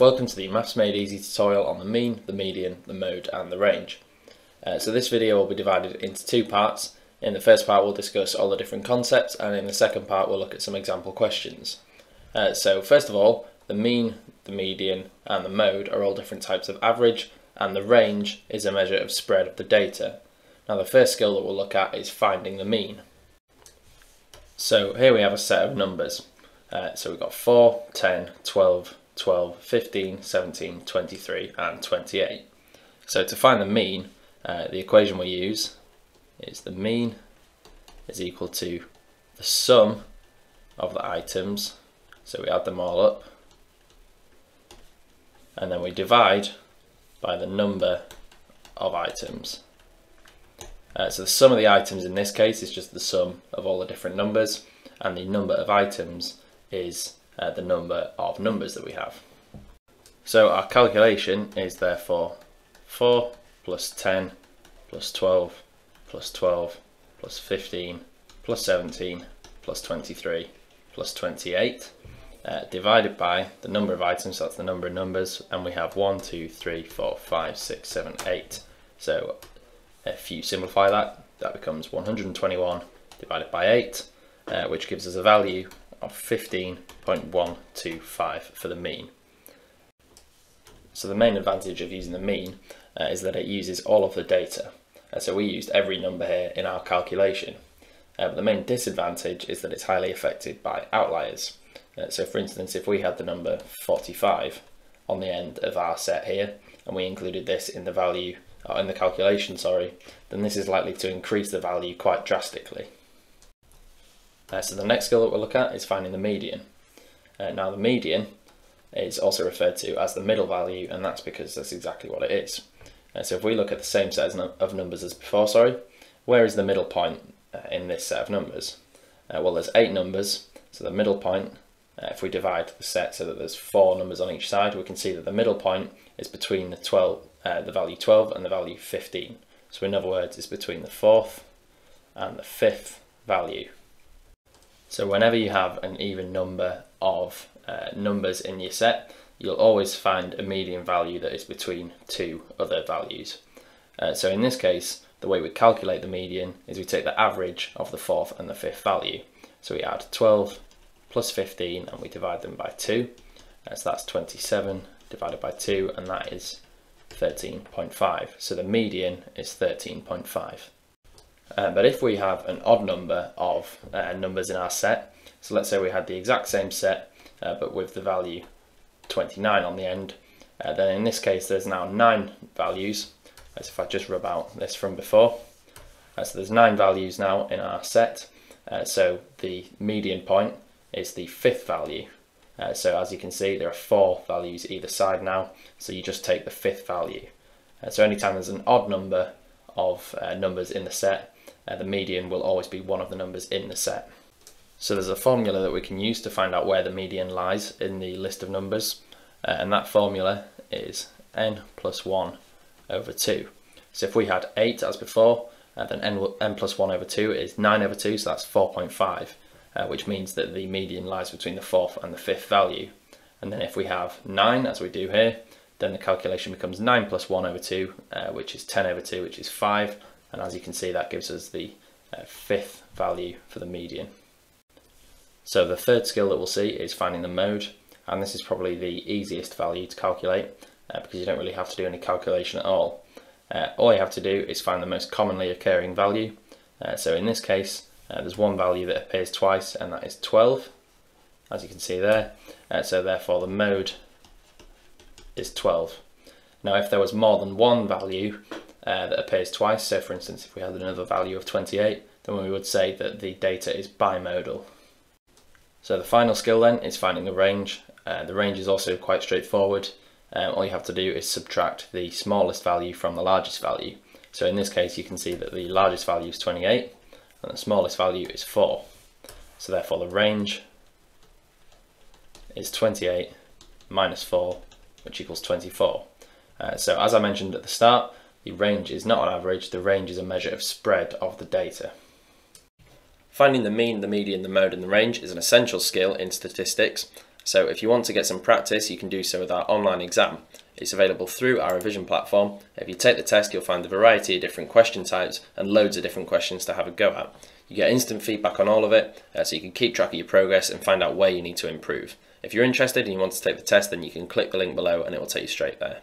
Welcome to the Maths Made Easy tutorial on the mean, the median, the mode and the range. Uh, so this video will be divided into two parts. In the first part we'll discuss all the different concepts and in the second part we'll look at some example questions. Uh, so first of all, the mean, the median and the mode are all different types of average and the range is a measure of spread of the data. Now the first skill that we'll look at is finding the mean. So here we have a set of numbers. Uh, so we've got 4, 10, 12, 12, 15, 17, 23 and 28. So to find the mean, uh, the equation we use is the mean is equal to the sum of the items. So we add them all up and then we divide by the number of items. Uh, so the sum of the items in this case is just the sum of all the different numbers and the number of items is uh, the number of numbers that we have. So our calculation is therefore 4 plus 10 plus 12 plus 12 plus 15 plus 17 plus 23 plus 28 uh, divided by the number of items, that's the number of numbers, and we have 1, 2, 3, 4, 5, 6, 7, 8. So if you simplify that, that becomes 121 divided by 8, uh, which gives us a value of 15.125 for the mean. So the main advantage of using the mean uh, is that it uses all of the data. Uh, so we used every number here in our calculation. Uh, but the main disadvantage is that it's highly affected by outliers. Uh, so for instance, if we had the number 45 on the end of our set here, and we included this in the value, uh, in the calculation, sorry, then this is likely to increase the value quite drastically. Uh, so the next skill that we'll look at is finding the median. Uh, now the median is also referred to as the middle value and that's because that's exactly what it is. Uh, so if we look at the same set of numbers as before, sorry, where is the middle point uh, in this set of numbers? Uh, well there's eight numbers, so the middle point, uh, if we divide the set so that there's four numbers on each side, we can see that the middle point is between the 12, the value 12 and the value 15. So in other words, it's between the fourth and the fifth value. So whenever you have an even number of uh, numbers in your set, you'll always find a median value that is between two other values. Uh, so in this case, the way we calculate the median is we take the average of the fourth and the fifth value. So we add 12 plus 15 and we divide them by 2. Uh, so that's 27 divided by 2 and that is 13.5. So the median is 13.5. Uh, but if we have an odd number of uh, numbers in our set, so let's say we had the exact same set, uh, but with the value 29 on the end, uh, then in this case there's now nine values, as if I just rub out this from before. Uh, so there's nine values now in our set, so the median point is the fifth value. so as you can see, there are four values either side now, so you just take the fifth value. so anytime there's an odd number of numbers in the set, uh, the median will always be one of the numbers in the set. So there's a formula that we can use to find out where the median lies in the list of numbers, uh, and that formula is n plus 1 over 2. So if we had 8 as before, uh, then n, n plus 1 over 2 is 9 over 2, so that's 4.5, uh, which means that the median lies between the fourth and the fifth value. And then if we have 9, as we do here, then the calculation becomes 9 plus 1 over 2, uh, which is 10 over 2, which is 5, and as you can see that gives us the uh, fifth value for the median. So the third skill that we'll see is finding the mode and this is probably the easiest value to calculate uh, because you don't really have to do any calculation at all. Uh, all you have to do is find the most commonly occurring value. Uh, so in this case uh, there's one value that appears twice and that is 12 as you can see there. Uh, so therefore the mode is 12. Now if there was more than one value uh, that appears twice. So for instance, if we had another value of 28, then we would say that the data is bimodal. So the final skill then is finding the range. Uh, the range is also quite straightforward. Um, all you have to do is subtract the smallest value from the largest value. So in this case, you can see that the largest value is 28 and the smallest value is 4. So therefore the range is 28 minus 4, which equals 24. Uh, so as I mentioned at the start, the range is not an average, the range is a measure of spread of the data. Finding the mean, the median, the mode and the range is an essential skill in statistics, So if you want to get some practice, you can do so with our online exam. It's available through our revision platform. If you take the test, you'll find a variety of different question types and loads of different questions to have a go at. You get instant feedback on all of it, uh, so you can keep track of your progress and find out where you need to improve. If you're interested and you want to take the test, then you can click the link below and it will take you straight there.